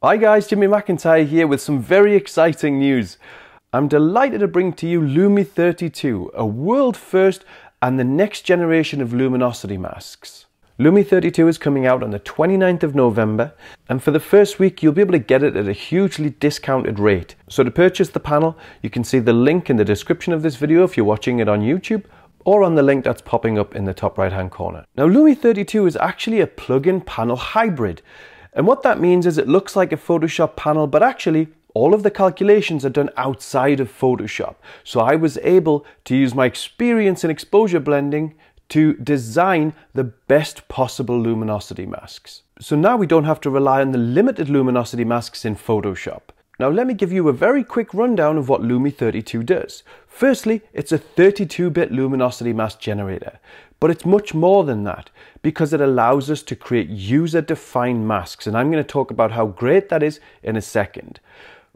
Hi guys, Jimmy McIntyre here with some very exciting news. I'm delighted to bring to you Lumi 32, a world first and the next generation of luminosity masks. Lumi 32 is coming out on the 29th of November and for the first week you'll be able to get it at a hugely discounted rate. So to purchase the panel you can see the link in the description of this video if you're watching it on YouTube or on the link that's popping up in the top right hand corner. Now Lumi 32 is actually a plug-in panel hybrid. And what that means is it looks like a Photoshop panel, but actually all of the calculations are done outside of Photoshop. So I was able to use my experience in exposure blending to design the best possible luminosity masks. So now we don't have to rely on the limited luminosity masks in Photoshop. Now let me give you a very quick rundown of what Lumi 32 does. Firstly, it's a 32-bit luminosity mask generator, but it's much more than that because it allows us to create user-defined masks, and I'm going to talk about how great that is in a second.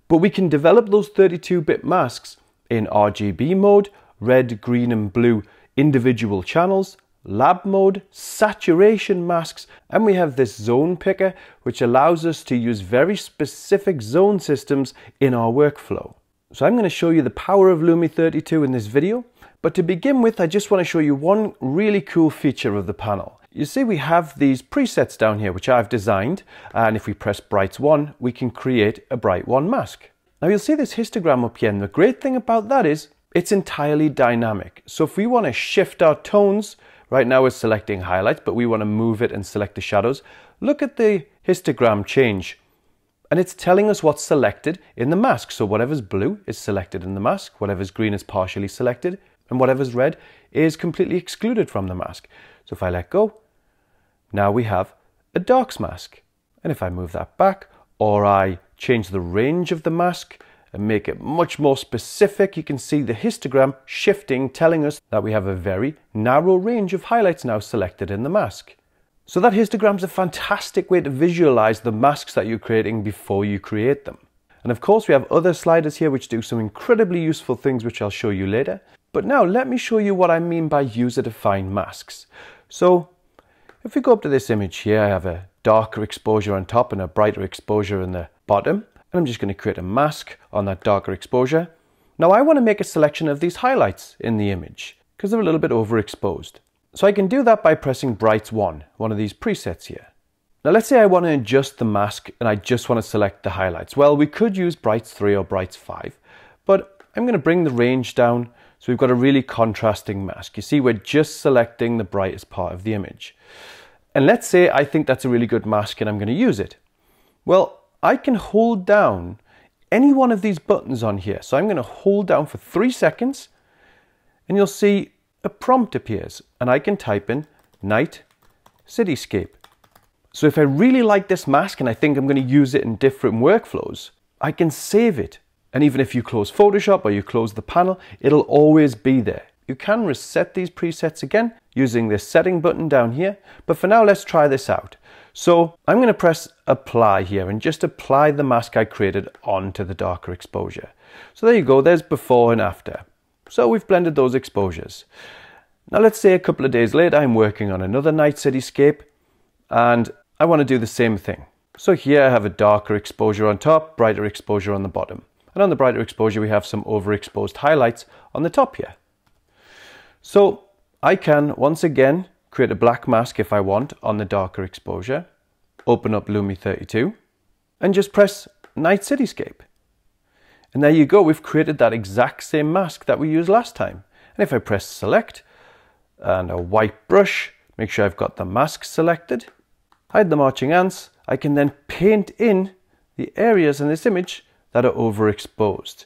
But we can develop those 32-bit masks in RGB mode, red, green and blue individual channels, lab mode, saturation masks, and we have this zone picker, which allows us to use very specific zone systems in our workflow. So I'm going to show you the power of Lumi 32 in this video, but to begin with, I just want to show you one really cool feature of the panel. You see we have these presets down here, which I've designed, and if we press Brights 1, we can create a Bright 1 mask. Now you'll see this histogram up here, and the great thing about that is it's entirely dynamic. So if we want to shift our tones Right now we're selecting highlights, but we want to move it and select the shadows. Look at the histogram change. And it's telling us what's selected in the mask. So whatever's blue is selected in the mask, whatever's green is partially selected, and whatever's red is completely excluded from the mask. So if I let go, now we have a darks mask. And if I move that back, or I change the range of the mask, and make it much more specific, you can see the histogram shifting, telling us that we have a very narrow range of highlights now selected in the mask. So that histogram is a fantastic way to visualize the masks that you're creating before you create them. And of course we have other sliders here which do some incredibly useful things which I'll show you later. But now let me show you what I mean by user-defined masks. So if we go up to this image here, I have a darker exposure on top and a brighter exposure in the bottom. And I'm just going to create a mask on that darker exposure. Now I want to make a selection of these highlights in the image because they're a little bit overexposed. So I can do that by pressing Brights 1, one of these presets here. Now let's say I want to adjust the mask and I just want to select the highlights. Well, we could use Brights 3 or Brights 5, but I'm going to bring the range down so we've got a really contrasting mask. You see, we're just selecting the brightest part of the image. And let's say I think that's a really good mask and I'm going to use it. Well, I can hold down any one of these buttons on here. So I'm going to hold down for three seconds and you'll see a prompt appears and I can type in night cityscape. So if I really like this mask and I think I'm going to use it in different workflows, I can save it. And even if you close Photoshop or you close the panel, it'll always be there. You can reset these presets again using this setting button down here. But for now, let's try this out. So I'm going to press apply here and just apply the mask I created onto the darker exposure. So there you go, there's before and after. So we've blended those exposures. Now let's say a couple of days later I'm working on another night cityscape and I want to do the same thing. So here I have a darker exposure on top, brighter exposure on the bottom. And on the brighter exposure we have some overexposed highlights on the top here. So I can once again create a black mask if I want on the darker exposure, open up Lumi 32 and just press Night Cityscape. And there you go, we've created that exact same mask that we used last time. And if I press select and a white brush, make sure I've got the mask selected, hide the marching ants, I can then paint in the areas in this image that are overexposed.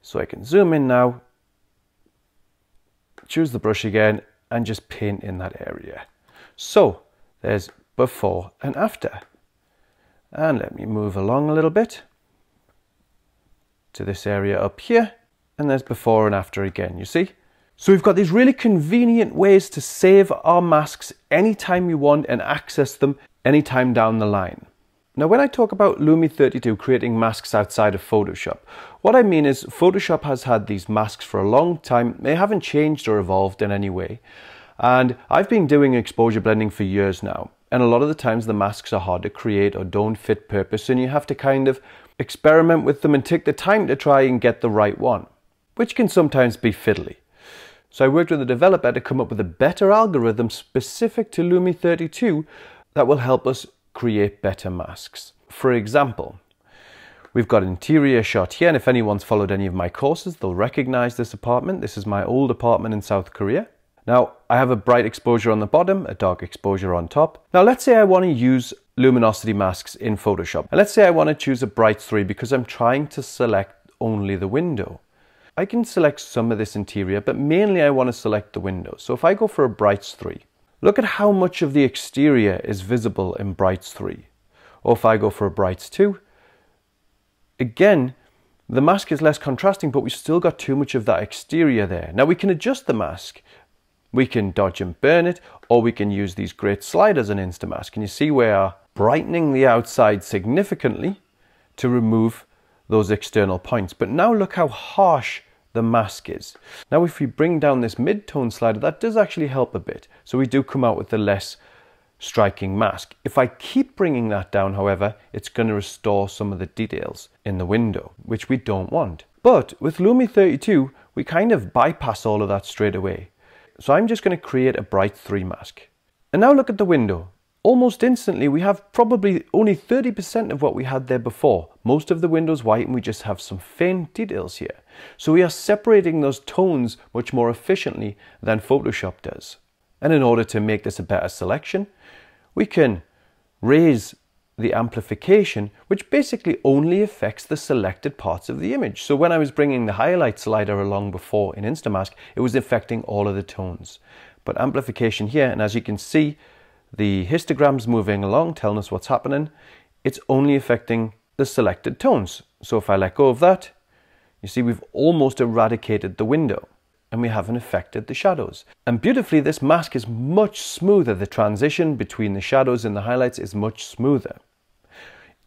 So I can zoom in now, choose the brush again and just paint in that area. So there's before and after. And let me move along a little bit to this area up here. And there's before and after again, you see? So we've got these really convenient ways to save our masks anytime you want and access them anytime down the line. Now when I talk about Lumi 32 creating masks outside of Photoshop, what I mean is Photoshop has had these masks for a long time. They haven't changed or evolved in any way. And I've been doing exposure blending for years now. And a lot of the times the masks are hard to create or don't fit purpose, and you have to kind of experiment with them and take the time to try and get the right one, which can sometimes be fiddly. So I worked with a developer to come up with a better algorithm specific to Lumi 32 that will help us create better masks. For example, we've got interior shot here, and if anyone's followed any of my courses, they'll recognize this apartment. This is my old apartment in South Korea. Now, I have a bright exposure on the bottom, a dark exposure on top. Now, let's say I want to use luminosity masks in Photoshop. And let's say I want to choose a bright 3 because I'm trying to select only the window. I can select some of this interior, but mainly I want to select the window. So if I go for a bright 3, look at how much of the exterior is visible in brights 3. Or if I go for a brights 2, again, the mask is less contrasting, but we've still got too much of that exterior there. Now we can adjust the mask we can dodge and burn it, or we can use these great sliders in Instamask. And you see we are brightening the outside significantly to remove those external points. But now look how harsh the mask is. Now if we bring down this mid-tone slider, that does actually help a bit. So we do come out with the less striking mask. If I keep bringing that down, however, it's going to restore some of the details in the window, which we don't want. But with Lumi 32, we kind of bypass all of that straight away. So I'm just going to create a bright 3 mask. And now look at the window. Almost instantly we have probably only 30% of what we had there before. Most of the window's white and we just have some faint details here. So we are separating those tones much more efficiently than Photoshop does. And in order to make this a better selection, we can raise the amplification, which basically only affects the selected parts of the image. So when I was bringing the highlight slider along before in Instamask, it was affecting all of the tones. But amplification here, and as you can see, the histogram's moving along, telling us what's happening. It's only affecting the selected tones. So if I let go of that, you see we've almost eradicated the window and we haven't affected the shadows. And beautifully, this mask is much smoother. The transition between the shadows and the highlights is much smoother.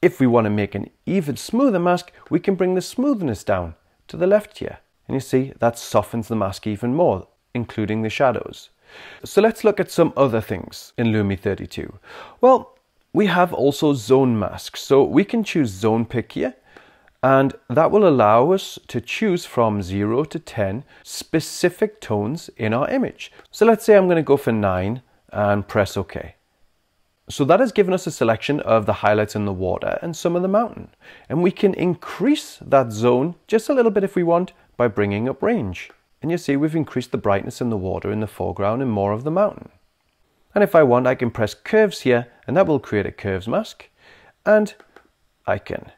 If we want to make an even smoother mask, we can bring the smoothness down to the left here. And you see, that softens the mask even more, including the shadows. So let's look at some other things in Lumi 32. Well, we have also zone masks. So we can choose zone pick here, and that will allow us to choose from 0 to 10 specific tones in our image. So let's say I'm going to go for 9 and press OK. So that has given us a selection of the highlights in the water and some of the mountain. And we can increase that zone just a little bit if we want by bringing up range. And you see we've increased the brightness in the water in the foreground and more of the mountain. And if I want, I can press curves here and that will create a curves mask. And I can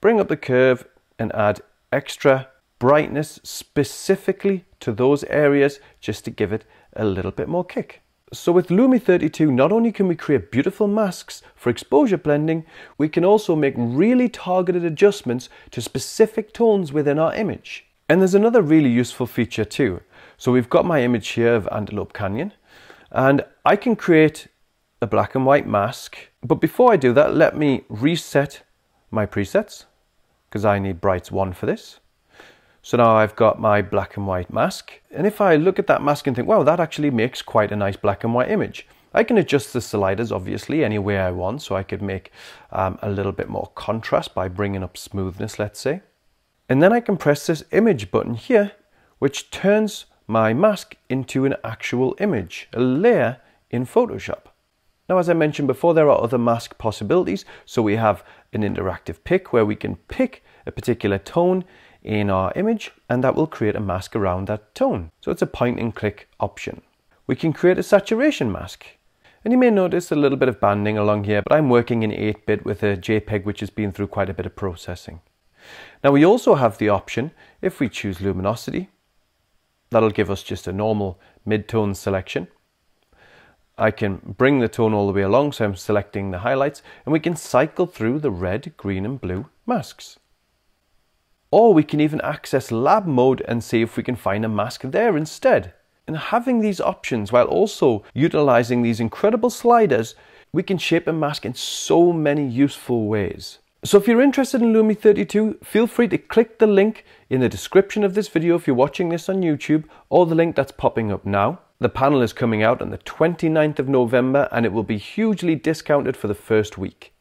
bring up the curve and add extra brightness specifically to those areas just to give it a little bit more kick. So with Lumi 32, not only can we create beautiful masks for exposure blending, we can also make really targeted adjustments to specific tones within our image. And there's another really useful feature too. So we've got my image here of Antelope Canyon, and I can create a black and white mask. But before I do that, let me reset my presets, because I need Brights 1 for this. So now I've got my black and white mask. And if I look at that mask and think, wow, that actually makes quite a nice black and white image. I can adjust the sliders obviously any way I want. So I could make um, a little bit more contrast by bringing up smoothness, let's say. And then I can press this image button here, which turns my mask into an actual image, a layer in Photoshop. Now, as I mentioned before, there are other mask possibilities. So we have an interactive pick where we can pick a particular tone in our image and that will create a mask around that tone. So it's a point and click option. We can create a saturation mask. And you may notice a little bit of banding along here, but I'm working in 8-bit with a JPEG which has been through quite a bit of processing. Now we also have the option, if we choose luminosity, that'll give us just a normal mid-tone selection. I can bring the tone all the way along, so I'm selecting the highlights, and we can cycle through the red, green and blue masks. Or we can even access lab mode and see if we can find a mask there instead. And having these options while also utilizing these incredible sliders, we can shape a mask in so many useful ways. So if you're interested in Lumi 32, feel free to click the link in the description of this video if you're watching this on YouTube or the link that's popping up now. The panel is coming out on the 29th of November and it will be hugely discounted for the first week.